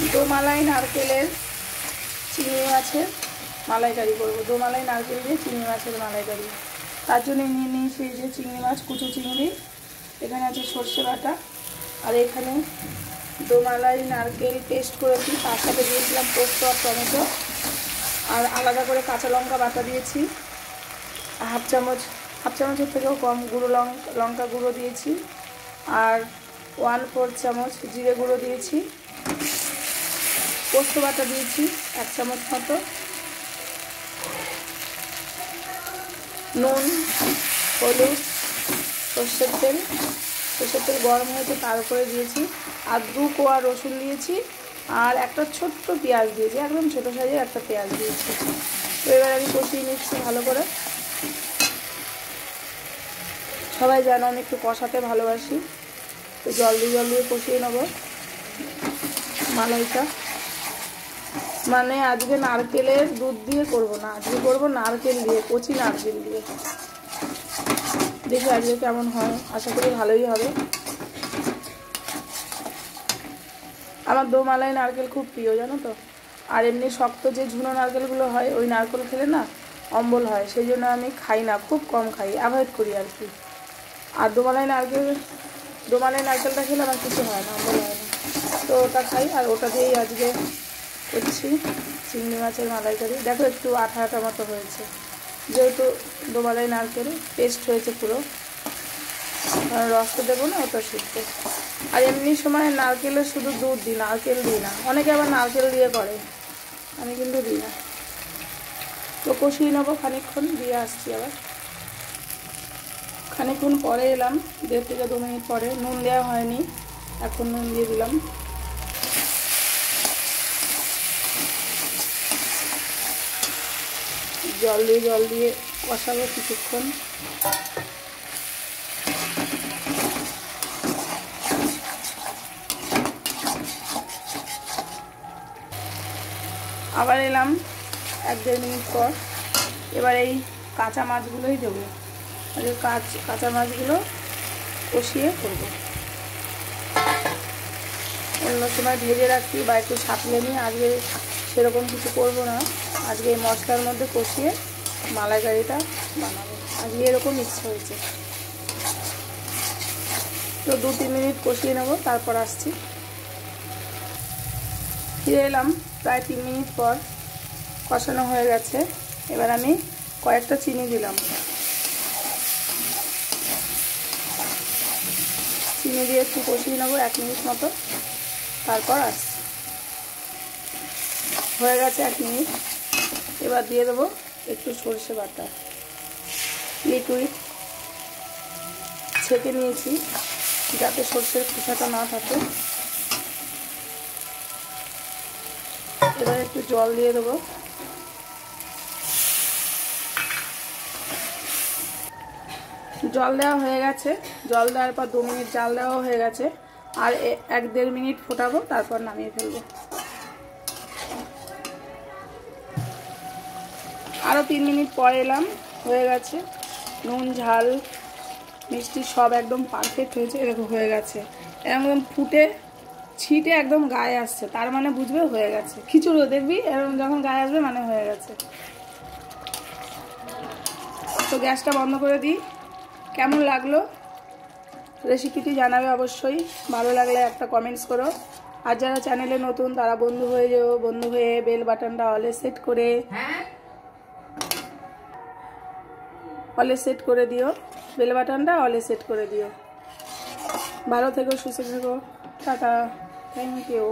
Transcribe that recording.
দোমালাই নারকেলের চিংড়ি মাছের মালাইকারি করব। দোমালাই নারকেল দিয়ে চিংড়ি মাছের মালাইকারি। তার জন্য নিয়ে নিয়েছি যে চিংড়ি মাছ, কুচু চিংড়ি। এখানে আছে সর্ষে বাটা। আর এখানে দোমালাই নারকেল পেস্ট করেছি। তার সাথে দিয়েছিলাম পোস্ত আর টমেটো। আর আলাদা করে কাঁচা লঙ্কা বাটা দিয়েছি। হাফ চামচ, হাফ চামচের থেকেও কম গুঁড়ো লঙ্কা লঙ্কা গুঁড়ো দিয়েছি। আর ওয়ান ফোর চামচ জিরে গুঁড়ো দিয়েছি। পোস্ত বাটা দিয়েছি, এক চামচ মতো। নুন, হলুদ, সর্ষের তেল। সর্ষের তেল গরম হয়েছে তার উপরে দিয়েছি। আর দু কোয়া রসুন দিয়েছি, আর একটা ছোট্ট পেঁয়াজ দিয়েছি, একদম ছোটো সাইজের একটা পেঁয়াজ দিয়েছি। তো এবার আমি কষিয়ে নিচ্ছি ভালো করে। সবাই জানো আমি একটু কষাতে ভালোবাসি, তো জল দিয়ে জল দিয়ে কষিয়ে নেব মালাইটা। মানে আজকে নারকেলের দুধ দিয়ে করব না, আজকে করব নারকেল দিয়ে, কচি নারকেল দিয়ে। দেখি আজকে কেমন হয়, আশা করি ভালোই হবে। আমার দোমালাই নারকেল খুব প্রিয়, জানো তো? আর এমনি শক্ত যে ঝুনো নারকেলগুলো হয়, ওই নারকেল খেলে না অম্বল হয়, সেই জন্য আমি খাই না, খুব কম খাই অ্যাভয়েড করি আর কি। আর দোমালাই নারকেল দোমালাই নারকেলটা খেলে আমার কিছু হয় না, অম্বল হয় না। তো ওটা খাই, আর ওটা দিয়েই আজকে করছি, চিংড়ি মাছের মালাইকারি। দেখো একটু আঠা আঠা মতো হয়েছে। যেহেতু দোমালাই নারকেল পেস্ট হয়েছে পুরো। রসটা দেবো না, ওটা সিদ্ধ। আর এমনি সময় নারকেলের শুধু দুধ দিই, নারকেল দিই না। অনেকে আবার নারকেল দিয়ে করে, আমি কিন্তু দিই না। তো কষিয়ে নেব খানিকক্ষণ, দিয়ে আসছি আবার। খানিকক্ষণ পরে এলাম, দেড় থেকে দু মিনিট পরে। নুন দেওয়া হয়নি, এখন নুন দিয়ে দিলাম। জল দিয়ে জল দিয়ে কষাবো কিছুক্ষণ। আবার এলাম এক দেড় মিনিট পর। এবার এই কাঁচা মাছগুলোই দেবো। আর কাঁচ, কাঁচা মাছগুলো কষিয়ে করব। অন্য সময় ভেজে রাখি বা একটু ছাপিয়ে নিই আজকে সেরকম কিছু করব না। আজকে এই মশলার মধ্যে কষিয়ে মালাইকারিটা বানাবো। আজকে এরকম ইচ্ছা হয়েছে। তো দু, তিন মিনিট কষিয়ে নেব, তারপর আসছি। ফিরে এলাম প্রায় তিন মিনিট পর। কষানো হয়ে গেছে। এবার আমি কয়েকটা চিনি দিলাম। চিনি দিয়ে একটু কষিয়ে নেব, এক মিনিট মতো। তারপর আসছি। হয়ে গেছে এক মিনিট। এবার দিয়ে দেবো একটু সরষে বাটা। লিকুইড ছেঁকে নিয়েছি, যাতে সর্ষের খোসাটা না থাকে। এবার একটু জল দিয়ে দেবো। জল দেওয়া হয়ে গেছে। জল দেওয়ার পর দু মিনিট জাল দেওয়া হয়ে গেছে। আর এক দেড় মিনিট ফোটাবো, তারপর নামিয়ে ফেলব। আরও তিন মিনিট পর এলাম, হয়ে গেছে। নুন, ঝাল, মিষ্টি সব একদম পারফেক্ট হয়েছে এরকম হয়ে গেছে। একদম ফুটে, ছিটে একদম গায়ে আসছে, তার মানে বুঝবে হয়ে গেছে। খিচুড়িও দেখবি, এরকম যখন গায়ে আসবে মানে হয়ে গেছে। তো গ্যাসটা বন্ধ করে দিই। কেমন লাগল? রেসিপিটি জানাবে অবশ্যই। ভালো লাগলে একটা কমেন্টস করো। আর যারা চ্যানেলে নতুন, তারা বন্ধু হয়ে যেও, বন্ধু হয়ে বেল বাটনটা অলে সেট করে। অলে সেট করে দিও। বেল বাটনটা অলে সেট করে দিও। ভালো থেকো, সুস্থ থেকো। Tata thank you